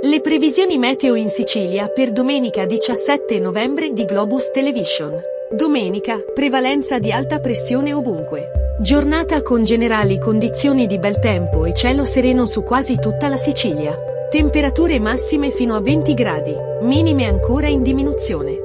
Le previsioni meteo in Sicilia per domenica 17 novembre di Globus Television. Domenica, prevalenza di alta pressione ovunque. Giornata con generali condizioni di bel tempo e cielo sereno su quasi tutta la Sicilia. Temperature massime fino a 20 gradi, minime ancora in diminuzione.